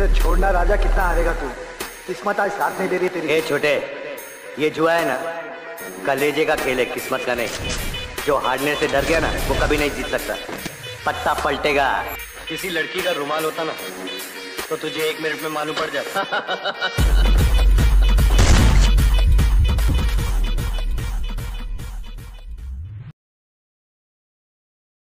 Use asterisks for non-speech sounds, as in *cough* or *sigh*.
अरे छोड़ना राजा, कितना हारेगा तू? किस्मत आज साथ नहीं दे रही तेरी। ए छोटे, ये जुआ है ना? कलेजे का खेल है, किस्मत का नहीं। जो हारने से डर गया ना, वो कभी नहीं जीत सकता। पत्ता पलटेगा। किसी लड़की का रुमाल होता ना तो तुझे एक मिनट में मालूम पड़ जाता। *laughs*